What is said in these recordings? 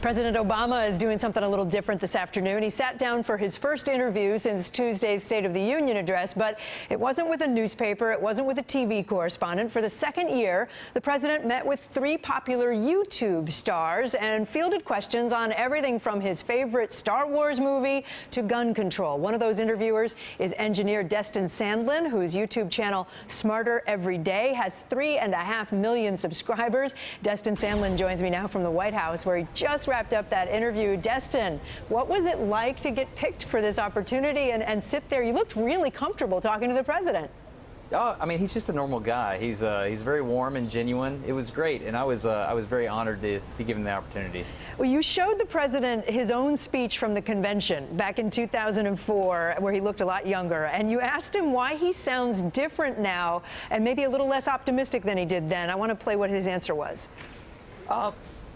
President Obama is doing something a little different this afternoon. He sat down for his first interview since Tuesday's State of the Union address, but it wasn't with a newspaper, it wasn't with a TV correspondent. For the second year, the president met with three popular YouTube stars and fielded questions on everything from his favorite Star Wars movie to gun control. One of those interviewers is engineer Destin Sandlin, whose YouTube channel Smarter Every Day has three and a half million subscribers. Destin Sandlin joins me now from the White House, where he just wrapped up that interview. Destin, what was it like to get picked for this opportunity and, and sit there? You looked really comfortable talking to the president. Oh, I mean, he's just a normal guy. He's uh, he's very warm and genuine. It was great, and I was uh, I was very honored to be given the opportunity. Well, you showed the president his own speech from the convention back in 2004, where he looked a lot younger, and you asked him why he sounds different now and maybe a little less optimistic than he did then. I want to play what his answer was. Uh,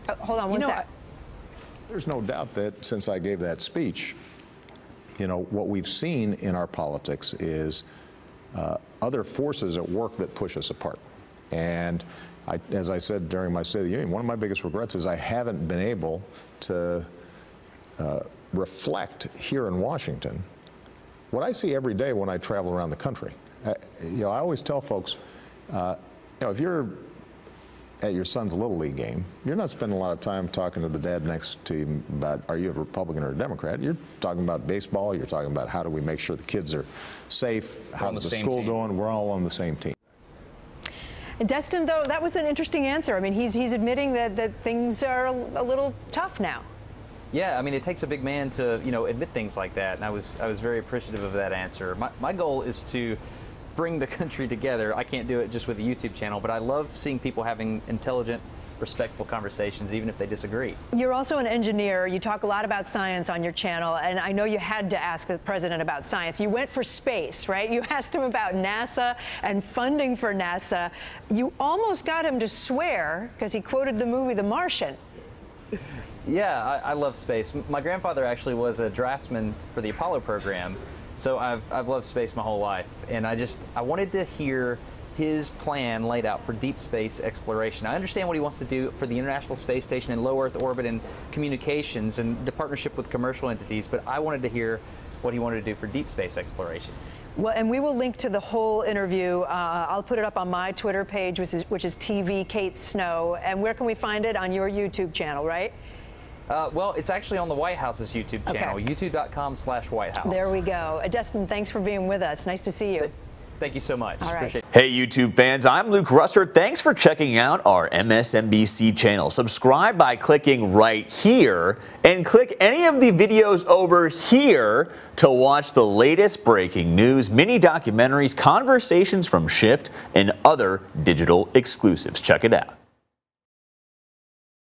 uh, hold on one you know, sec. There's no doubt that since I gave that speech, you know, what we've seen in our politics is uh, other forces at work that push us apart. And I, as I said during my State of the Union, one of my biggest regrets is I haven't been able to uh, reflect here in Washington what I see every day when I travel around the country. Uh, you know, I always tell folks, uh, you know, if you're at your son's little league game, you're not spending a lot of time talking to the dad next to him about are you a Republican or a Democrat. You're talking about baseball. You're talking about how do we make sure the kids are safe. How's the, the school team. doing? We're all on the same team. Destin, though, that was an interesting answer. I mean, he's he's admitting that that things are a, a little tough now. Yeah, I mean, it takes a big man to you know admit things like that, and I was I was very appreciative of that answer. My my goal is to bring the country together. I can't do it just with a YouTube channel, but I love seeing people having intelligent, respectful conversations, even if they disagree. You're also an engineer. You talk a lot about science on your channel, and I know you had to ask the president about science. You went for space, right? You asked him about NASA and funding for NASA. You almost got him to swear because he quoted the movie The Martian. Yeah, I, I love space. My grandfather actually was a draftsman for the Apollo program. So I've, I've loved space my whole life, and I just I wanted to hear his plan laid out for deep space exploration. I understand what he wants to do for the International Space Station and low Earth orbit and communications and the partnership with commercial entities, but I wanted to hear what he wanted to do for deep space exploration. Well, and we will link to the whole interview. Uh, I'll put it up on my Twitter page, which is, which is TV Kate Snow. And where can we find it? On your YouTube channel, right? Uh, well, it's actually on the White House's YouTube channel, okay. youtube.com slash White House. There we go. Uh, Destin, thanks for being with us. Nice to see you. Thank you so much. All right. Hey, YouTube fans, I'm Luke Russert. Thanks for checking out our MSNBC channel. Subscribe by clicking right here and click any of the videos over here to watch the latest breaking news, mini documentaries, conversations from Shift, and other digital exclusives. Check it out.